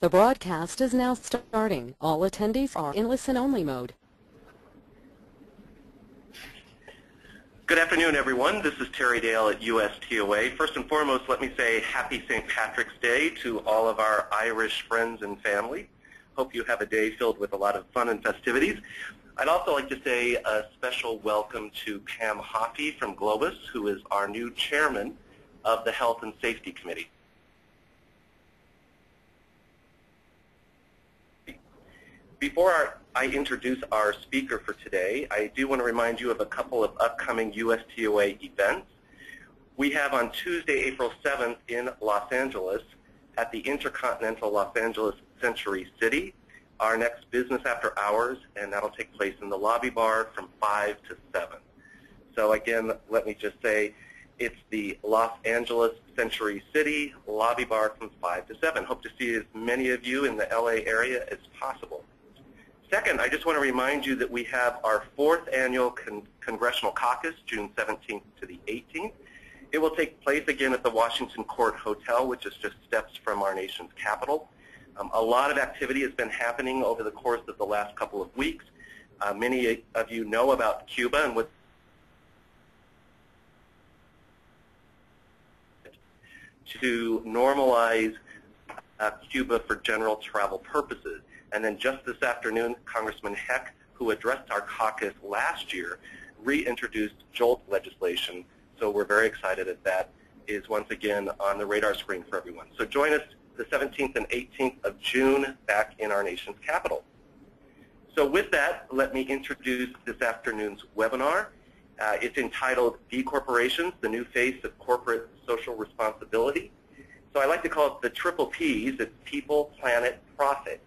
The broadcast is now starting. All attendees are in listen-only mode. Good afternoon, everyone. This is Terry Dale at USTOA. First and foremost, let me say happy St. Patrick's Day to all of our Irish friends and family. Hope you have a day filled with a lot of fun and festivities. I'd also like to say a special welcome to Pam Hoffey from Globus, who is our new chairman of the Health and Safety Committee. Before our, I introduce our speaker for today, I do want to remind you of a couple of upcoming USTOA events. We have on Tuesday, April 7th in Los Angeles at the Intercontinental Los Angeles Century City, our next business after hours, and that'll take place in the lobby bar from 5 to 7. So again, let me just say, it's the Los Angeles Century City lobby bar from 5 to 7. Hope to see as many of you in the LA area as possible. Second, I just want to remind you that we have our fourth annual con Congressional Caucus, June 17th to the 18th. It will take place again at the Washington Court Hotel, which is just steps from our nation's capital. Um, a lot of activity has been happening over the course of the last couple of weeks. Uh, many of you know about Cuba and what to normalize uh, Cuba for general travel purposes. And then just this afternoon, Congressman Heck, who addressed our caucus last year, reintroduced JOLT legislation. So we're very excited that that is once again on the radar screen for everyone. So join us the 17th and 18th of June back in our nation's capital. So with that, let me introduce this afternoon's webinar. Uh, it's entitled B Corporations, the New Face of Corporate Social Responsibility. So I like to call it the triple Ps. It's people, planet, profit.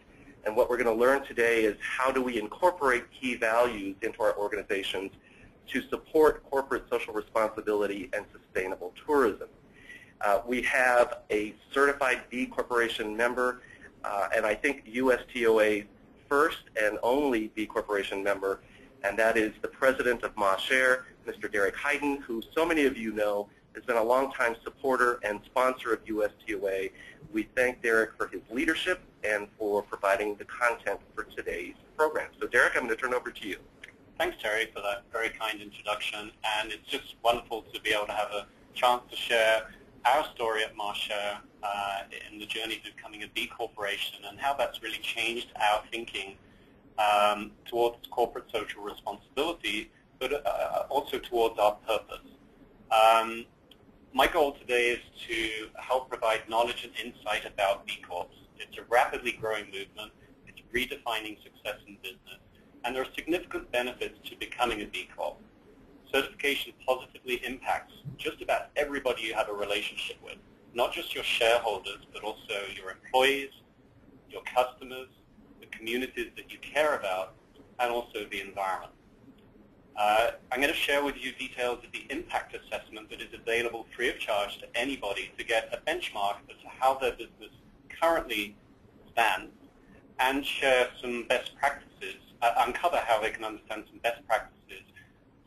And what we're going to learn today is how do we incorporate key values into our organizations to support corporate social responsibility and sustainable tourism. Uh, we have a certified B Corporation member, uh, and I think USTOA first and only B Corporation member, and that is the president of MaCher, Mr. Derek Hydon, who so many of you know has been a longtime supporter and sponsor of USTOA. We thank Derek for his leadership and for providing the content for today's program. So Derek, I'm going to turn over to you. Thanks, Terry, for that very kind introduction. And it's just wonderful to be able to have a chance to share our story at MaCher uh, in the journey to becoming a B Corporation and how that's really changed our thinking um, towards corporate social responsibility, but uh, also towards our purpose. Um, my goal today is to help provide knowledge and insight about B Corps. It's a rapidly growing movement. It's redefining success in business. And there are significant benefits to becoming a B Corp. Certification positively impacts just about everybody you have a relationship with, not just your shareholders, but also your employees, your customers, the communities that you care about, and also the environment. Uh, I'm going to share with you details of the impact assessment that is available free of charge to anybody to get a benchmark as to how their business currently stands and share some best practices, uh, uncover how they can understand some best practices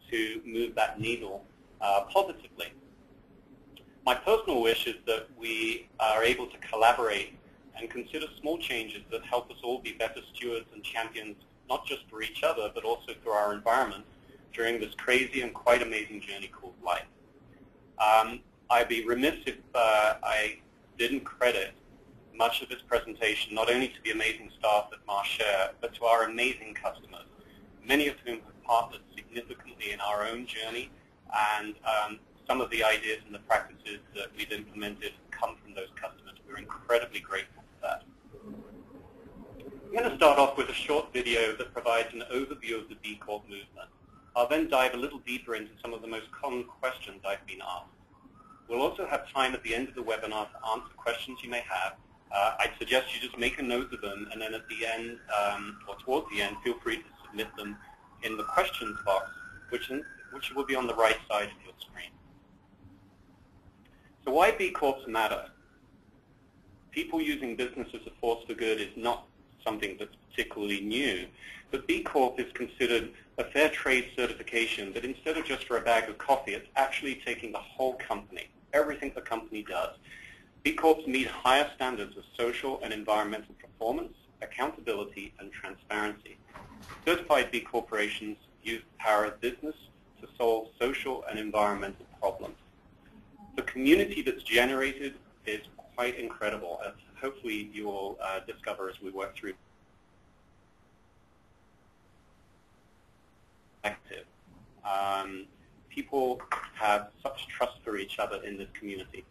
to move that needle uh, positively. My personal wish is that we are able to collaborate and consider small changes that help us all be better stewards and champions, not just for each other, but also for our environment during this crazy and quite amazing journey called life. Um, I'd be remiss if uh, I didn't credit much of this presentation not only to the amazing staff at MaCher, but to our amazing customers, many of whom have partnered significantly in our own journey, and um, some of the ideas and the practices that we've implemented come from those customers. We're incredibly grateful for that. I'm going to start off with a short video that provides an overview of the B Corp movement. I'll then dive a little deeper into some of the most common questions I've been asked. We'll also have time at the end of the webinar to answer questions you may have. Uh, I'd suggest you just make a note of them, and then at the end, um, or towards the end, feel free to submit them in the questions box, which, in, which will be on the right side of your screen. So why B Corps matter? People using business as a force for good is not something that's particularly new, but B Corp is considered a fair trade certification that instead of just for a bag of coffee, it's actually taking the whole company, everything the company does, B Corps meet higher standards of social and environmental performance, accountability, and transparency. Certified B corporations use the power of business to solve social and environmental problems. The community that's generated is quite incredible, hopefully you will uh, discover as we work through active. Um, people have such trust for each other in this community.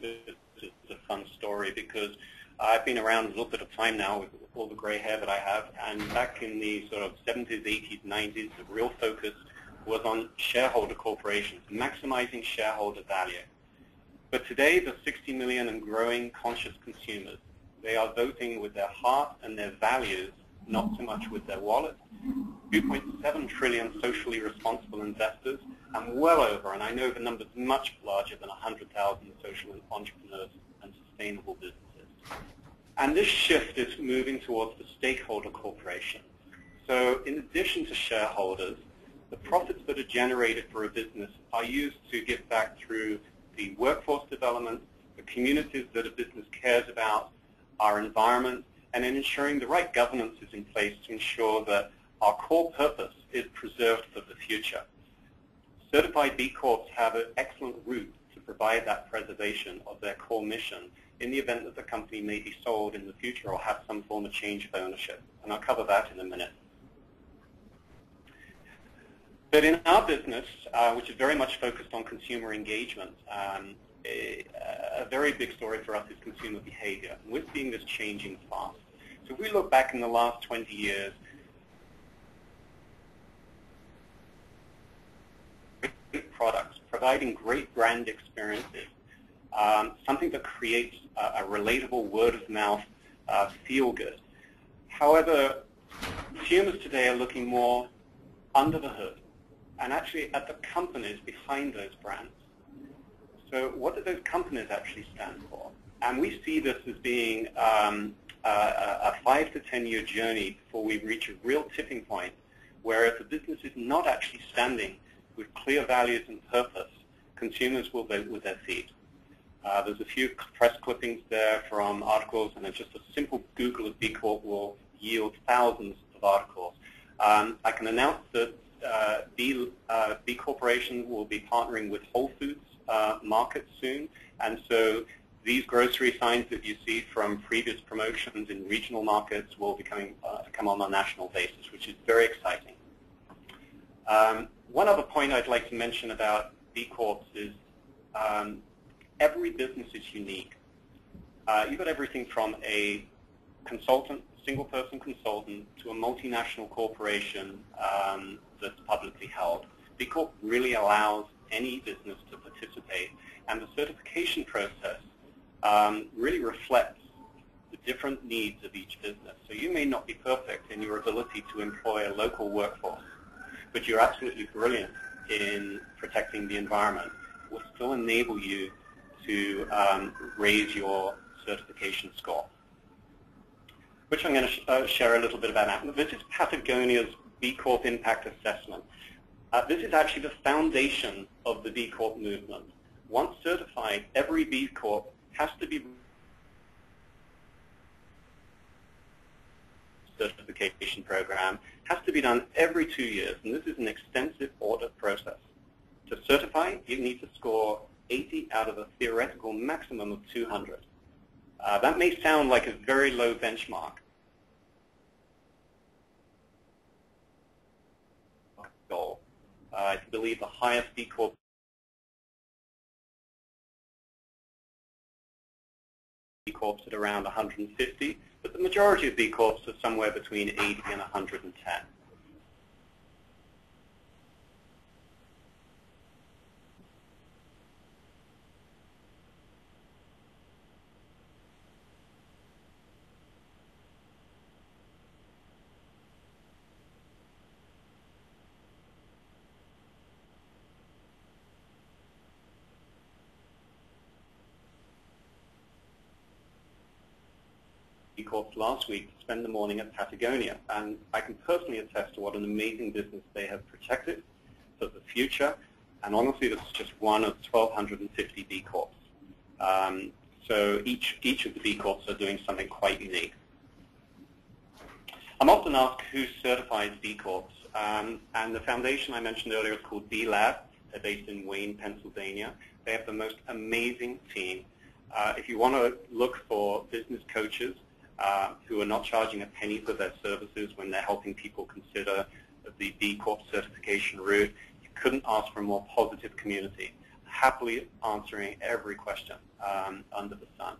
It's a fun story because I've been around a little bit of time now with all the gray hair that I have, and back in the sort of 70s, 80s, 90s, the real focus was on shareholder corporations, maximizing shareholder value. But today, the 60 million and growing conscious consumers, they are voting with their heart and their values, not so much with their wallet. 2.7 trillion socially responsible investors, and well over, and I know the number's much larger than 100,000 social entrepreneurs and sustainable businesses. And this shift is moving towards the stakeholder corporation. So in addition to shareholders, the profits that are generated for a business are used to give back through the workforce development, the communities that a business cares about, our environment, and in ensuring the right governance is in place to ensure that our core purpose is preserved for the future. Certified B Corps have an excellent route to provide that preservation of their core mission in the event that the company may be sold in the future or have some form of change of ownership. And I'll cover that in a minute. But in our business, uh, which is very much focused on consumer engagement, um, a, a, very big story for us is consumer behavior. We're seeing this changing fast. So if we look back in the last 20 years, great products, providing great brand experiences, um, something that creates a, a relatable word-of-mouth uh, feel-good. However, consumers today are looking more under the hood and actually at the companies behind those brands. So what do those companies actually stand for? And we see this as being um, a, a five to 10 year journey before we reach a real tipping point where if a business is not actually standing with clear values and purpose, consumers will vote with their feet. Uh, there's a few press clippings there from articles, and just a simple Google of B Corp will yield thousands of articles. Um, I can announce that uh, B, uh, Corporation will be partnering with Whole Foods uh, Market soon, and so these grocery signs that you see from previous promotions in regional markets will be coming, uh, come on a national basis, which is very exciting. Um, one other point I'd like to mention about B Corps is um, every business is unique. Uh, you've got everything from a consultant, single-person consultant, to a multinational corporation um, that's publicly held. B Corp really allows any business to participate, and the certification process um, really reflects the different needs of each business. So you may not be perfect in your ability to employ a local workforce, but you're absolutely brilliant in protecting the environment. It Will still enable you to um, raise your certification score, which I'm going to sh uh, share a little bit about now. This is Patagonia's B Corp Impact Assessment. Uh, this is actually the foundation of the B Corp movement. Once certified, every B Corp has to be certification program has to be done every two years, and this is an extensive audit process. To certify, you need to score 80 out of a theoretical maximum of 200. Uh, that may sound like a very low benchmark. Goal. Uh, I believe the highest B Corp B Corps at around 150, but the majority of B Corps are somewhere between 80 and 110. Corps last week to spend the morning at Patagonia. And I can personally attest to what an amazing business they have protected for the future. And honestly, this is just one of 1,250 B Corps. Um, so each, each of the B Corps are doing something quite unique. I'm often asked who certifies B Corps, um, and the foundation I mentioned earlier is called B Lab. They're based in Wayne, Pennsylvania. They have the most amazing team. Uh, if you want to look for business coaches uh, who are not charging a penny for their services when they're helping people consider the B Corp certification route, you couldn't ask for a more positive community, happily answering every question um, under the sun.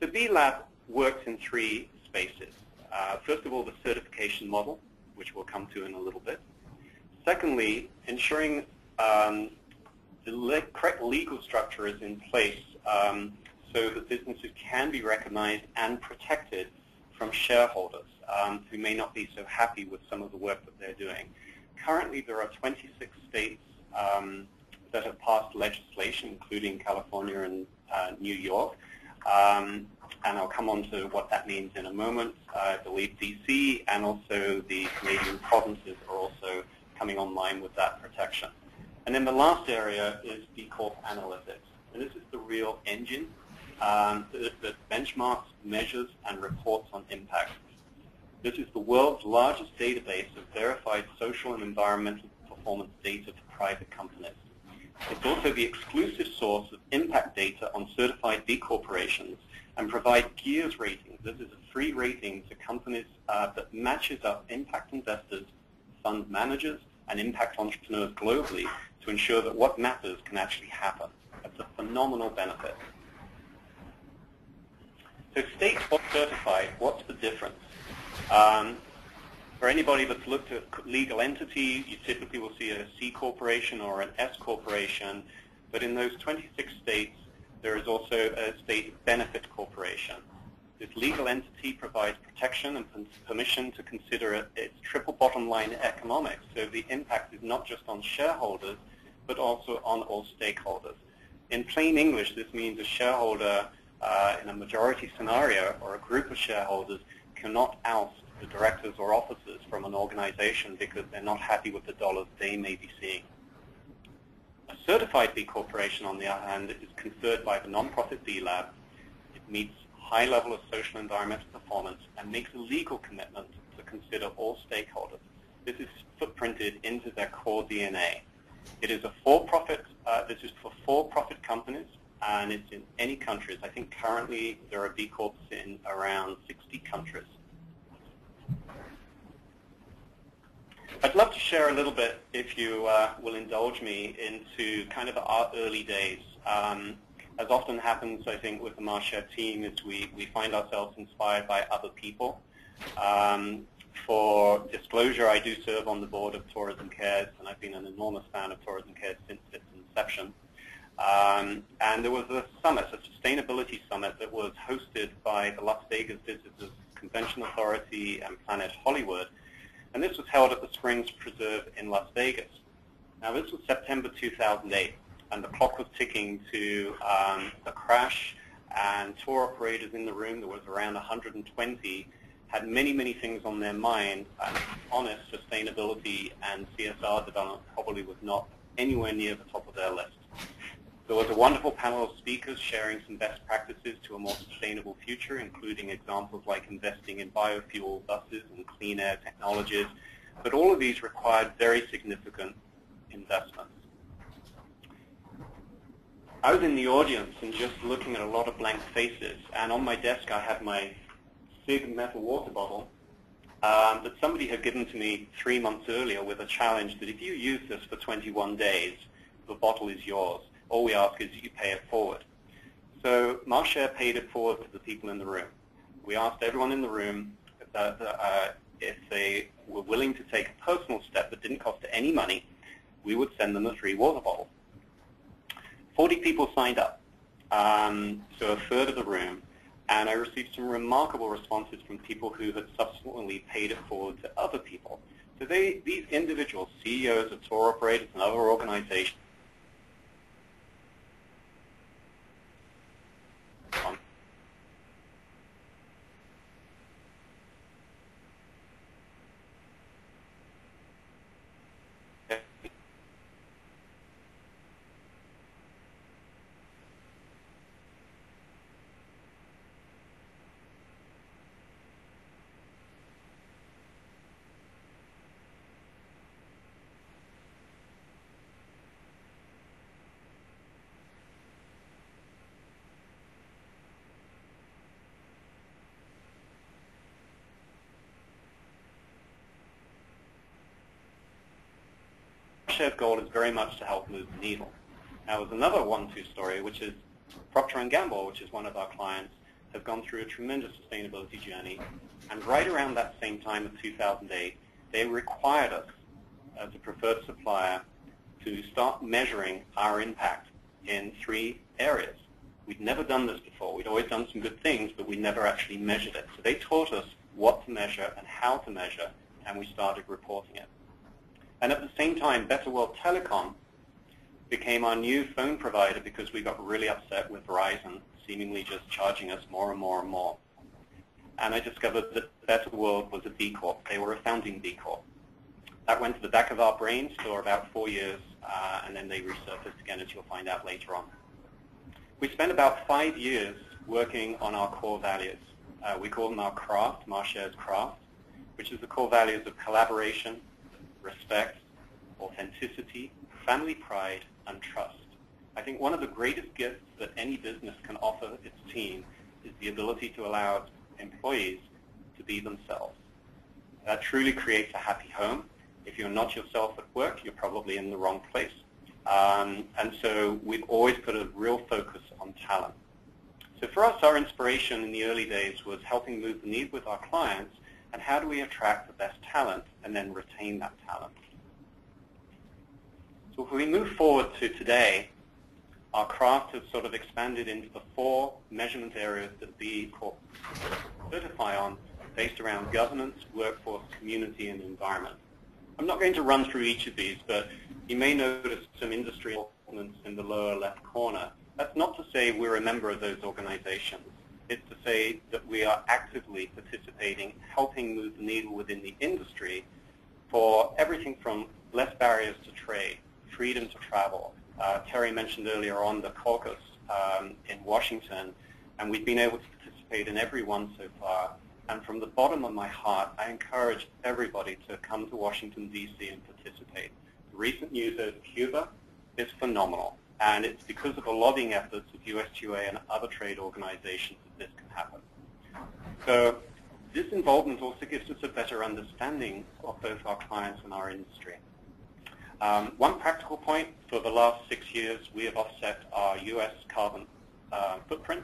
So B Lab works in three spaces. Uh, first of all, the certification model, which we'll come to in a little bit. Secondly, ensuring um, the le correct legal structure is in place um, so that businesses can be recognized and protected from shareholders um, who may not be so happy with some of the work that they're doing. Currently, there are 26 states um, that have passed legislation, including California and uh, New York. Um, and I'll come on to what that means in a moment. I believe DC and also the Canadian provinces are also coming online with that protection. And then the last area is B Corp analytics. And this is the real engine um, benchmarks, measures, and reports on impact. This is the world's largest database of verified social and environmental performance data for private companies. It's also the exclusive source of impact data on certified B corporations and provide GIIRS ratings. This is a free rating to companies uh, that matches up impact investors, fund managers, and impact entrepreneurs globally to ensure that what matters can actually happen. That's a phenomenal benefit. So state or certified, what's the difference? Um, for anybody that's looked at legal entities, you typically will see a C corporation or an S corporation, but in those 26 states, there is also a state benefit corporation. This legal entity provides protection and permission to consider its triple bottom line economics. So the impact is not just on shareholders, but also on all stakeholders. In plain English, this means a shareholder uh, in a majority scenario or a group of shareholders cannot oust the directors or officers from an organization because they're not happy with the dollars they may be seeing. A certified B corporation, on the other hand, is conferred by the nonprofit B Lab. It meets high level of social and environmental performance and makes a legal commitment to consider all stakeholders. This is footprinted into their core DNA. It is a for-profit, uh, this is for for-profit companies, and it's in any countries. I think currently there are B Corps in around 60 countries. I'd love to share a little bit, if you uh, will indulge me, into kind of our early days. Um, as often happens, I think, with the MaCher team, is we, we find ourselves inspired by other people. Um, for disclosure, I do serve on the board of Tourism Cares, and I've been an enormous fan of Tourism Cares since its inception. Um, and there was a summit, a sustainability summit that was hosted by the Las Vegas Visitors Convention Authority and Planet Hollywood. And this was held at the Springs Preserve in Las Vegas. Now this was September 2008, and the clock was ticking to um, the crash, and tour operators in the room, there was around 120, had many, many things on their mind, and honest sustainability and CSR development probably was not anywhere near the top of their list. There was a wonderful panel of speakers sharing some best practices to a more sustainable future, including examples like investing in biofuel buses and clean air technologies. But all of these required very significant investments. I was in the audience and just looking at a lot of blank faces, and on my desk I had my big metal water bottle um, that somebody had given to me three months earlier with a challenge that if you use this for 21 days, the bottle is yours all we ask is that you pay it forward. So MaCher paid it forward to the people in the room. We asked everyone in the room that, uh, if they were willing to take a personal step that didn't cost any money, we would send them a free water bottle. 40 people signed up, um, so a third of the room, and I received some remarkable responses from people who had subsequently paid it forward to other people. So they, these individuals, CEOs of tour operators and other organizations, MaCher's goal is very much to help move the needle. Now, there's another one-two story, which is Procter & Gamble, which is one of our clients, have gone through a tremendous sustainability journey. And right around that same time of 2008, they required us as a preferred supplier to start measuring our impact in three areas. We'd never done this before. We'd always done some good things, but we never actually measured it. So they taught us what to measure and how to measure, and we started reporting it. And at the same time, Better World Telecom became our new phone provider because we got really upset with Verizon seemingly just charging us more and more and more. And I discovered that Better World was a B Corp. They were a founding B Corp. That went to the back of our brains for about four years, uh, and then they resurfaced again, as you'll find out later on. We spent about five years working on our core values. Uh, we call them our craft, MaCher's craft, which is the core values of collaboration, respect, authenticity, family pride, and trust. I think one of the greatest gifts that any business can offer its team is the ability to allow employees to be themselves. That truly creates a happy home. If you're not yourself at work, you're probably in the wrong place. Um, and so we've always put a real focus on talent. So for us, our inspiration in the early days was helping move the need with our clients and how do we attract the best talent and then retain that talent. So if we move forward to today, our craft has sort of expanded into the four measurement areas that B Corp certify on based around governance, workforce, community, and environment. I'm not going to run through each of these, but you may notice some industry elements in the lower left corner. That's not to say we're a member of those organizations. It's to say that we are actively participating, helping move the needle within the industry for everything from less barriers to trade, freedom to travel, uh, Terry mentioned earlier on the caucus um, in Washington, and we've been able to participate in every one so far. And from the bottom of my heart, I encourage everybody to come to Washington, D.C. and participate. The recent news out of Cuba is phenomenal, and it's because of the lobbying efforts of USGA and other trade organizations that this can happen. So this involvement also gives us a better understanding of both our clients and our industry. Um, one practical point, for the last six years, we have offset our U.S. carbon uh, footprint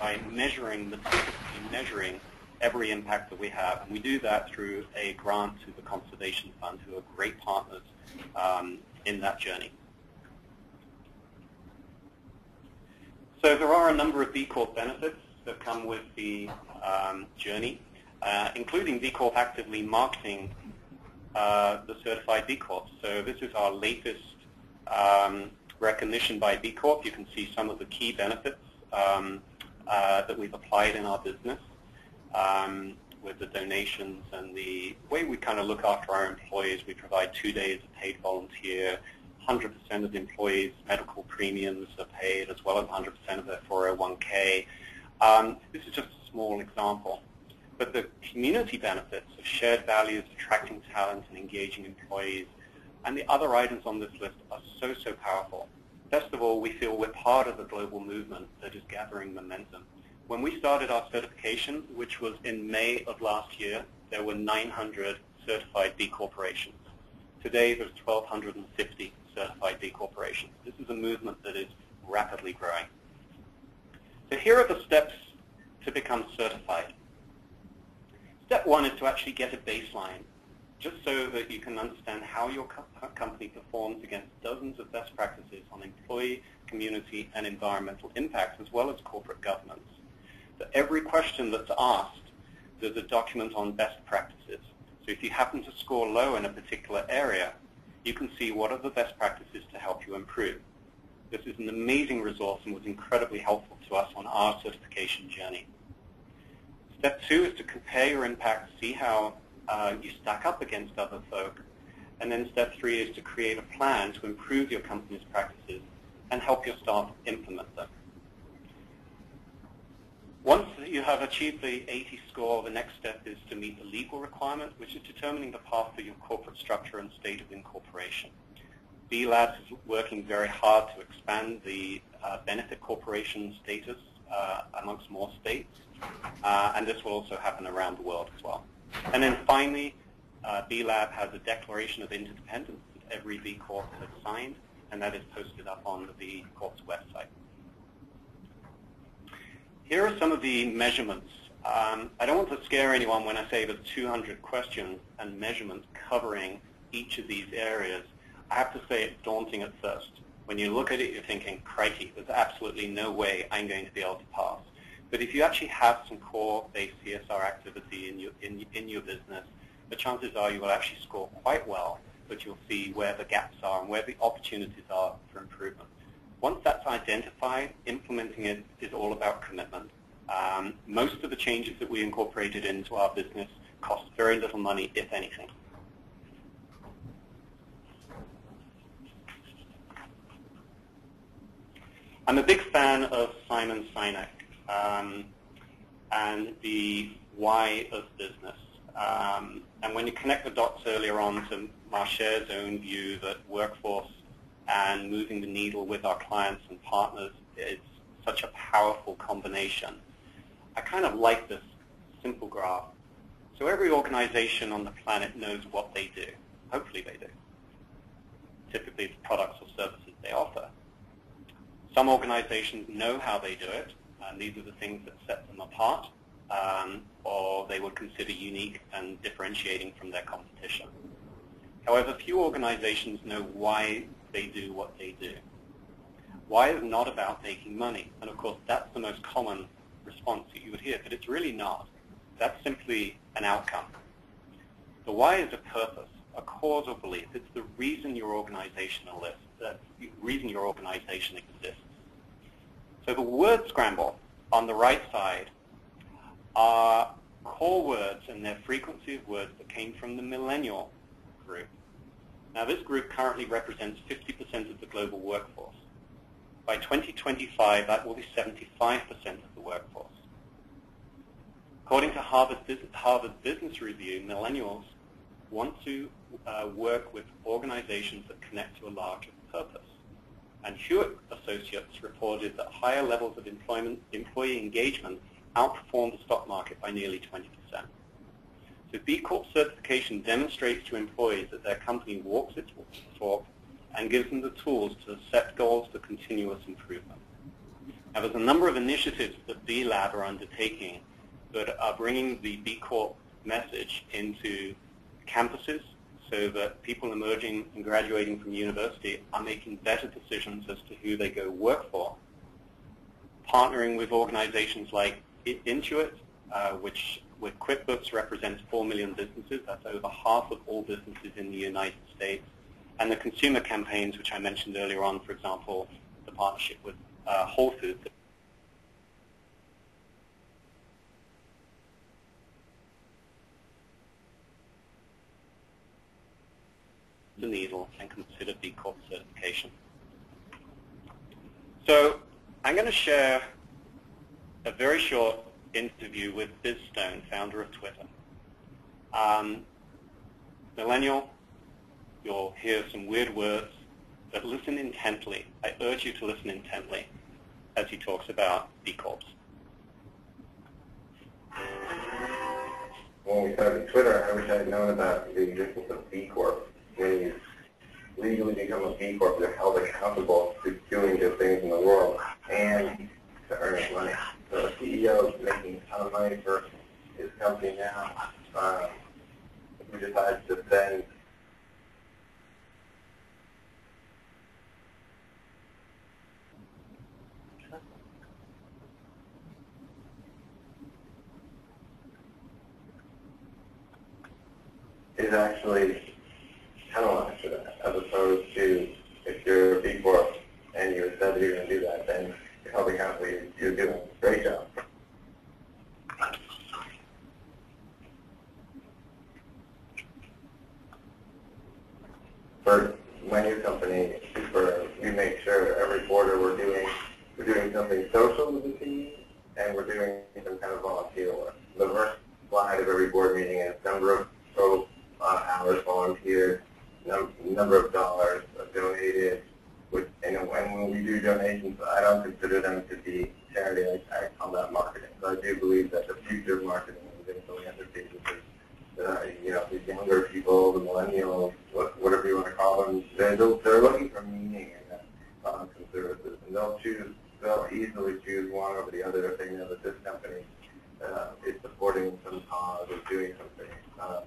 by measuring, meticulously measuring every impact that we have. And we do that through a grant to the Conservation Fund, who are great partners um, in that journey. So there are a number of B Corp benefits that come with the um, journey, uh, including B Corp actively marketing uh, the certified B Corp. So this is our latest um, recognition by B Corp. You can see some of the key benefits um, uh, that we've applied in our business um, with the donations and the way we kind of look after our employees. We provide two days of paid volunteer. 100% of the employees' medical premiums are paid, as well as 100% of their 401k. Um, this is just a small example. But the community benefits of shared values, attracting talent, and engaging employees, and the other items on this list are so, so powerful. First of all, we feel we're part of a global movement that is gathering momentum. When we started our certification, which was in May of last year, there were 900 certified B corporations. Today, there's 1,250 certified B corporations. This is a movement that is rapidly growing. So here are the steps to become certified. Step one is to actually get a baseline, just so that you can understand how your co company performs against dozens of best practices on employee, community, and environmental impact, as well as corporate governance. For every question that's asked, there's a document on best practices. So if you happen to score low in a particular area, you can see what are the best practices to help you improve. This is an amazing resource and was incredibly helpful to us on our certification journey. Step two is to compare your impact, see how uh, you stack up against other folk. And then step three is to create a plan to improve your company's practices and help your staff implement them. Once you have achieved the 80 score, the next step is to meet the legal requirement, which is determining the path for your corporate structure and state of incorporation. B Labs is working very hard to expand the uh, benefit corporation status uh, amongst more states. Uh, and this will also happen around the world as well. And then finally, uh, B-Lab has a declaration of interdependence that every B Corp has signed, and that is posted up on the B Corp's website. Here are some of the measurements. Um, I don't want to scare anyone when I say there's 200 questions and measurements covering each of these areas. I have to say it's daunting at first. When you look at it, you're thinking, crikey, there's absolutely no way I'm going to be able to pass. But if you actually have some core-based CSR activity in your, in, in your business, the chances are you will actually score quite well, but you'll see where the gaps are and where the opportunities are for improvement. Once that's identified, implementing it is all about commitment. Um, most of the changes that we incorporated into our business cost very little money, if anything. I'm a big fan of Simon Sinek um, and the why of business. Um, and when you connect the dots earlier on to MaCher's own view that workforce and moving the needle with our clients and partners is such a powerful combination, I kind of like this simple graph. So every organization on the planet knows what they do. Hopefully they do. Typically it's products or services they offer. Some organizations know how they do it, and these are the things that set them apart um, or they would consider unique and differentiating from their competition. However, few organizations know why they do what they do. Why is not about making money, and of course that's the most common response that you would hear, but it's really not. That's simply an outcome. The why is a purpose, a cause or belief. It's the reason your organization exists. The reason your organization exists. So the word scramble on the right side are core words and their frequency of words that came from the millennial group. Now this group currently represents 50% of the global workforce. By 2025, that will be 75% of the workforce. According to Harvard, Harvard Business Review, millennials want to uh, work with organizations that connect to a larger purpose. And Hewitt Associates reported that higher levels of employment, employee engagement outperformed the stock market by nearly 20%. So B Corp certification demonstrates to employees that their company walks its talk and gives them the tools to set goals for continuous improvement. Now there's a number of initiatives that B Lab are undertaking that are bringing the B Corp message into campuses so that people emerging and graduating from university are making better decisions as to who they go work for, partnering with organizations like Intuit, uh, which with QuickBooks represents 4 million businesses. That's over half of all businesses in the United States. And the consumer campaigns, which I mentioned earlier on, for example, the partnership with uh, Whole Foods the needle and consider B Corp certification. So I'm going to share a very short interview with Biz Stone, founder of Twitter. Um, millennial, you'll hear some weird words, but listen intently. I urge you to listen intently as he talks about B Corps. When we started Twitter, I wish I had known about the existence of B Corp. When you legally become a B Corp, you're held accountable to doing good things in the world and to earning money. The CEO is making a ton of money for his company now. Um, we decided to spend is actually penalized for that, as opposed to if you're a B Corp and you said that you're going to do that, then helping out, you're doing a great job. For my new company, Super, we make sure every quarter we're doing we're doing something social with the team, and we're doing some kind of volunteer work. The first slide of every board meeting is number of total uh, hours volunteered, num number of dollars donated, which, and when we do donations, I don't consider them to be charity. I, I call that marketing. So I do believe that the future of marketing is in philanthropy because, uh, you know, these younger people, the millennials, what, whatever you want to call them, they'll, they're looking for meaning in products and services, and they'll choose, they'll easily choose one over the other if they know that this company uh, is supporting some cause or doing something uh,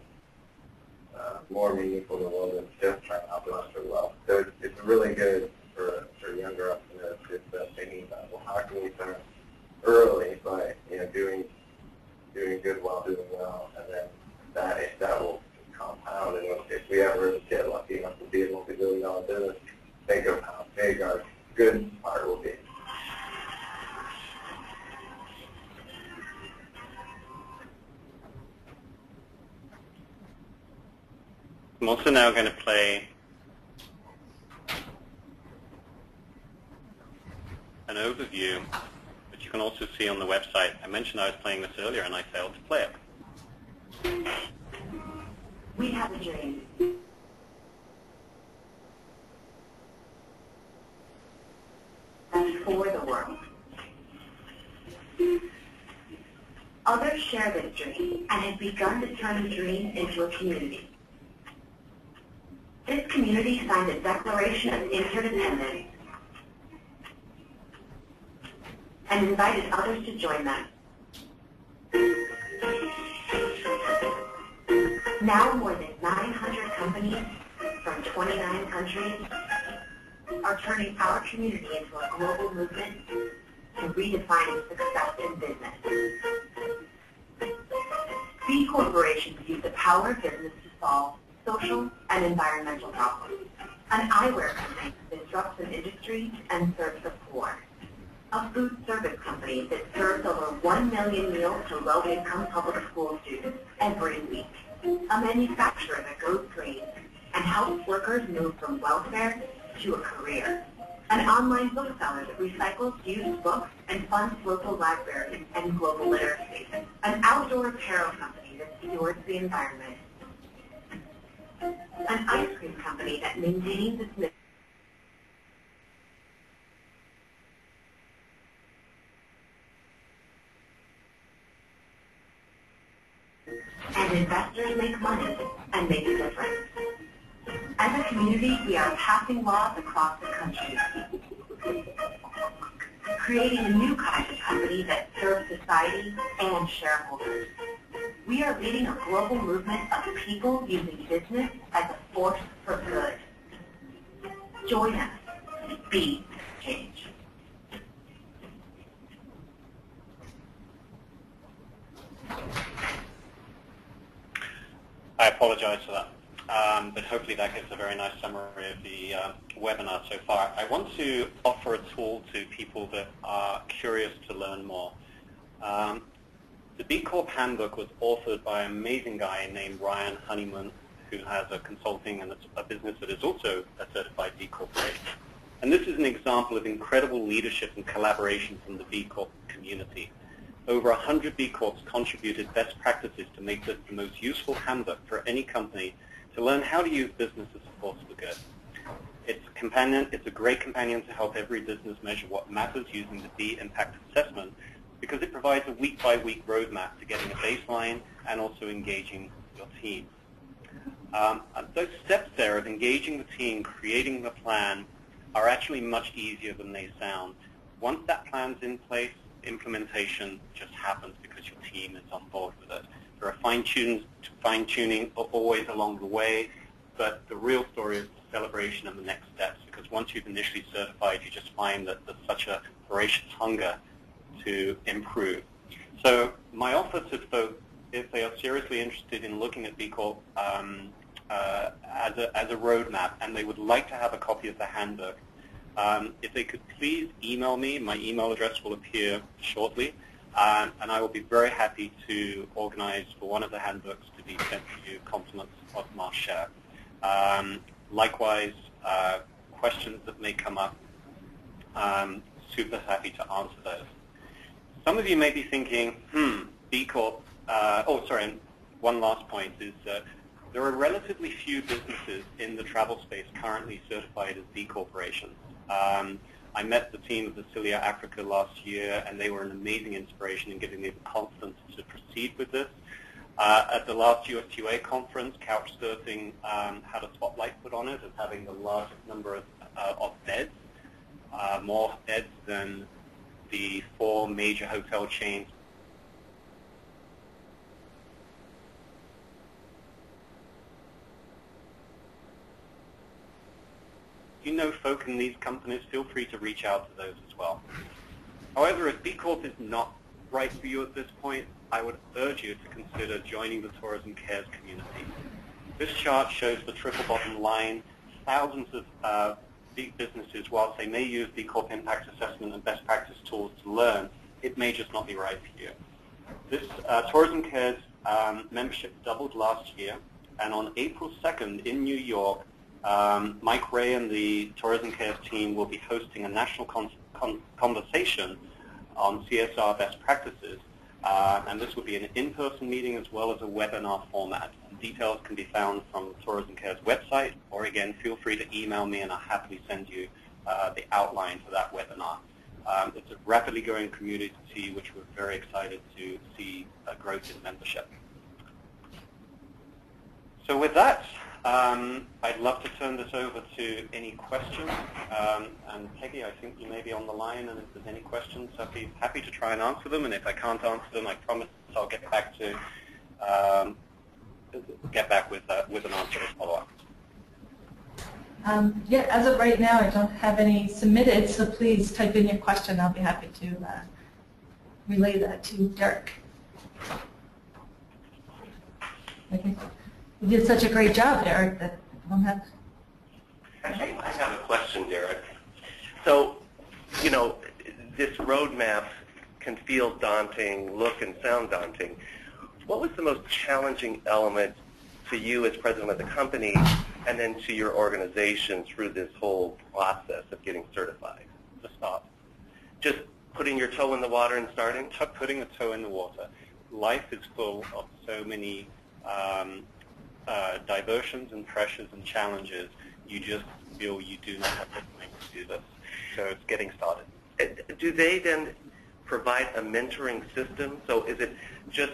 uh, more meaningful in the world than just trying to help us or well. So it's, it's really good for, for younger entrepreneurs just uh, thinking about, well, how can we start early by you know doing doing good while doing well, and then that that will compound. And if we ever get lucky enough to be a multi-billion dollar business, think of how big our good part will be. I'm also now going to play overview, which you can also see on the website. I mentioned I was playing this earlier and I failed to play it. We have a dream. And for the world. Others share this dream and have begun to turn the dream into a community. This community signed a Declaration of Interdependence and invited others to join them. Now more than 900 companies from 29 countries are turning our community into a global movement to redefine success in business. B corporations use the power of business to solve social and environmental problems. An eyewear company disrupts an industry and serves the poor. A food service company that serves over 1 million meals to low-income public school students every week. A manufacturer that goes green and helps workers move from welfare to a career. An online bookseller that recycles used books and funds local libraries and global literacy. An outdoor apparel company that stewards the environment an ice cream company that maintains its mission. And investors make money and make a difference. As a community, we are passing laws across the country, creating a new kind of company that serves society and shareholders. We are leading a global movement of people using business as a force for good. Join us. Be change. I apologize for that. Um, but hopefully that gives a very nice summary of the uh, webinar so far. I want to offer a tool to people that are curious to learn more. Um, the B Corp Handbook was authored by an amazing guy named Ryan Honeyman, who has a consulting and a business that is also a certified B Corporation. And this is an example of incredible leadership and collaboration from the B Corp community. Over 100 B Corps contributed best practices to make this the most useful handbook for any company to learn how to use business as a force for good. It's a, companion, it's a great companion to help every business measure what matters using the B Impact Assessment because it provides a week-by-week roadmap to getting a baseline and also engaging your team. Um, those steps there of engaging the team, creating the plan, are actually much easier than they sound. Once that plan's in place, implementation just happens because your team is on board with it. There are fine-tuning fine always along the way, but the real story is the celebration and the next steps because once you've initially certified, you just find that there's such a voracious hunger to improve. So my offer to folks, if they are seriously interested in looking at B Corp um, uh, as, a, as a roadmap and they would like to have a copy of the handbook, um, if they could please email me, my email address will appear shortly, um, and I will be very happy to organize for one of the handbooks to be sent to you, compliments of MaCher. Um, likewise, uh, questions that may come up, um, super happy to answer those. Some of you may be thinking, hmm, B Corp, uh, oh, sorry, one last point is uh, there are relatively few businesses in the travel space currently certified as B corporations. Um, I met the team of Vasilia Africa last year, and they were an amazing inspiration in giving me the confidence to proceed with this. Uh, at the last USTOA conference, Couchsurfing um, had a spotlight put on it as having the largest number of, uh, of beds, uh, more beds than the four major hotel chains you know folk in these companies, feel free to reach out to those as well. However, if B Corp is not right for you at this point, I would urge you to consider joining the Tourism Cares community. This chart shows the triple bottom line. Thousands of uh, big businesses, whilst they may use B Corp impact assessment and best practice tools to learn, it may just not be right for you. This uh, Tourism Cares um, membership doubled last year, and on April 2nd in New York, um, Mike Rea and the Tourism Cares team will be hosting a national con con conversation on CSR best practices. Uh, and this will be an in-person meeting as well as a webinar format. Details can be found from Tourism Care's website, or again, feel free to email me and I'll happily send you uh, the outline for that webinar. Um, it's a rapidly growing community which we're very excited to see a growth in membership. So with that, um, I'd love to turn this over to any questions. Um, and Peggy, I think you may be on the line, and if there's any questions, I'd be happy to try and answer them. And if I can't answer them, I promise I'll get back to um, get back with uh, with an answer as follow-up. Um, yeah, as of right now, I don't have any submitted, so please type in your question. I'll be happy to uh, relay that to Derek. Okay. You did such a great job, Derek, that I don't have... Actually, I have a question, Derek. So, you know, this roadmap can feel daunting, look and sound daunting. What was the most challenging element to you as president of the company and then to your organization through this whole process of getting certified? To start. Just putting your toe in the water and starting? Putting a toe in the water. Life is full of so many um, uh, diversions and pressures and challenges, you just feel you do not have the time to do this. So it's getting started. Do they then provide a mentoring system? So is it just,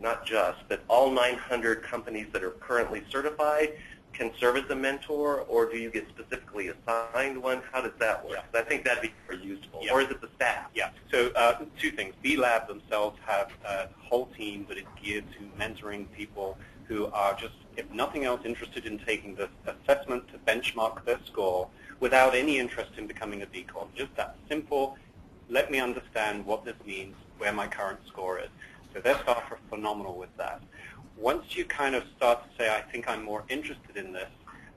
not just, but all 900 companies that are currently certified can serve as a mentor, or do you get specifically assigned one? How does that work? Yeah. I think that'd be very useful. Yeah. Or is it the staff? Yeah. So uh, two things. B-Lab themselves have a whole team that is geared to mentoring people who are just, if nothing else, interested in taking this assessment to benchmark their score without any interest in becoming a B Corp. Just that simple, let me understand what this means, where my current score is. So their staff are phenomenal with that. Once you kind of start to say, I think I'm more interested in this,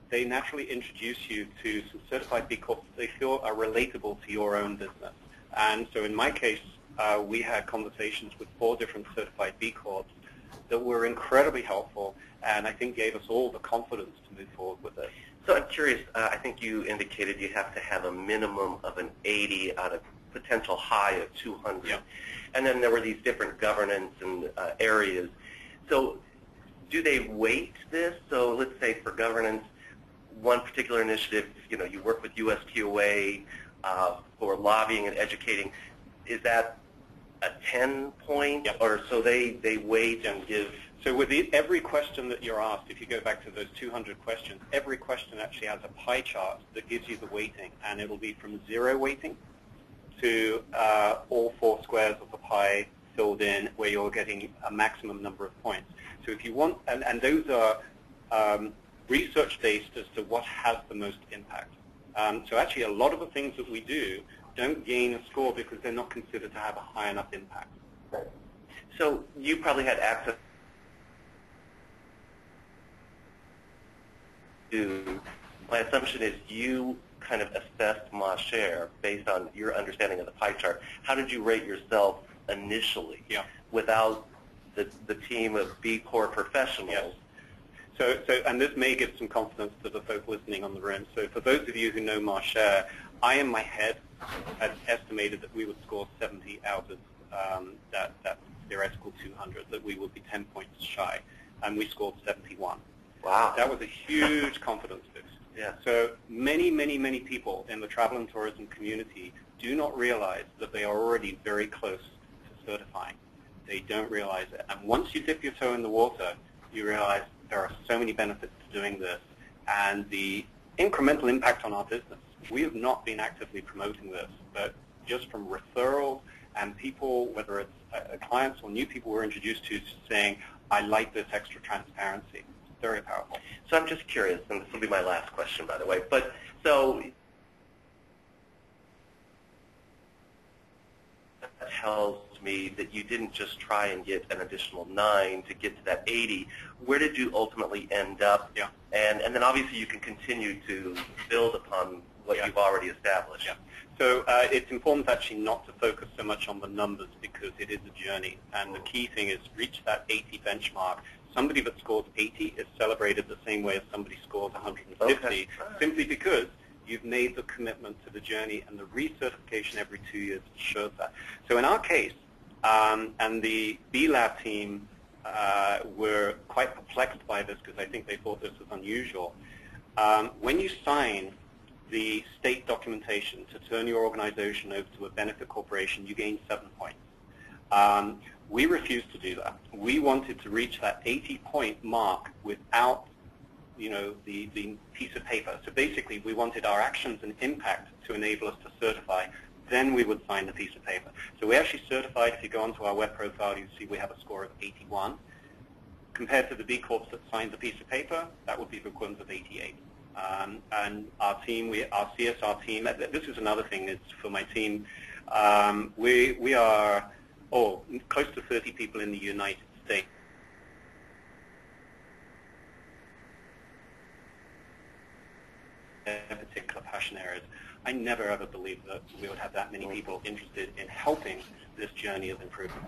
they naturally introduce you to some certified B Corps they feel are relatable to your own business. And so in my case, uh, we had conversations with four different certified B Corps that were incredibly helpful and I think gave us all the confidence to move forward with it. So I'm curious, uh, I think you indicated you have to have a minimum of an 80 out of potential high of 200. Yeah. And then there were these different governance and uh, areas. So do they weight this? So let's say for governance, one particular initiative, you know, you work with USTOA uh, for lobbying and educating. Is that a 10 point, yep. or so they, they wait and give? So with the, every question that you're asked, if you go back to those 200 questions, every question actually has a pie chart that gives you the weighting, and it'll be from zero weighting to uh, all four squares of the pie filled in where you're getting a maximum number of points. So if you want, and, and those are um, research-based as to what has the most impact. Um, so actually a lot of the things that we do don't gain a score because they're not considered to have a high enough impact. Right. So you probably had access to, my assumption is you kind of assessed MaCher based on your understanding of the pie chart. How did you rate yourself initially yeah. without the, the team of B Corp professionals? Yes. So, so, and this may give some confidence to the folk listening on the room. So for those of you who know MaCher, I in my head had estimated that we would score 70 out of um, that, that theoretical 200, that we would be 10 points shy, and we scored 71. Wow. That was a huge confidence boost. Yeah. So many, many, many people in the travel and tourism community do not realize that they are already very close to certifying. They don't realize it. And once you dip your toe in the water, you realize there are so many benefits to doing this and the incremental impact on our business. We have not been actively promoting this, but just from referrals and people, whether it's uh, clients or new people we're introduced to, saying, I like this extra transparency. It's very powerful. So I'm just curious, and this will be my last question, by the way. But so that tells me that you didn't just try and get an additional nine to get to that 80. Where did you ultimately end up? Yeah. And and then obviously you can continue to build upon what Yeah. you've already established. Yeah. So uh, it's important actually not to focus so much on the numbers because it is a journey. And the key thing is reach that 80 benchmark. Somebody that scores 80 is celebrated the same way as somebody scores 150 Okay. simply because you've made the commitment to the journey and the recertification every two years shows that. So in our case, um, and the B-Lab team uh, were quite perplexed by this because I think they thought this was unusual. Um, when you sign the state documentation to turn your organization over to a benefit corporation, you gain seven points. Um, we refused to do that. We wanted to reach that 80-point mark without, you know, the, the piece of paper. So basically, we wanted our actions and impact to enable us to certify. Then we would sign the piece of paper. So we actually certified. If you go onto our web profile, you see we have a score of 81. Compared to the B Corps that signed the piece of paper, that would be the equivalent of 88. Um, and our team, we, our CSR team, this is another thing is for my team, um, we, we are oh, close to 30 people in the United States. particular passion areas. I never ever believed that we would have that many people interested in helping this journey of improvement.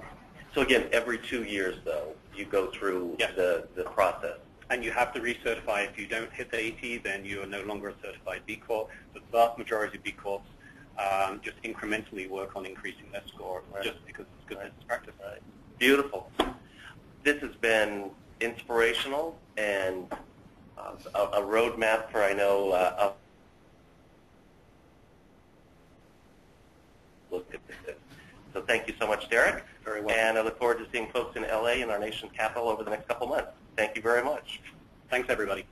So again, every two years, though, you go through Yes. the, the process. And you have to recertify. If you don't hit the 80, then you are no longer a certified B Corp. The vast majority of B Corps um, just incrementally work on increasing their score Right. just because it's good Right. business practice. Beautiful. This has been inspirational and uh, a, a roadmap for, I know, uh, a look at this. So thank you so much, Derek. Very well. And I look forward to seeing folks in LA and our nation's capital over the next couple months. Thank you very much. Thanks, everybody.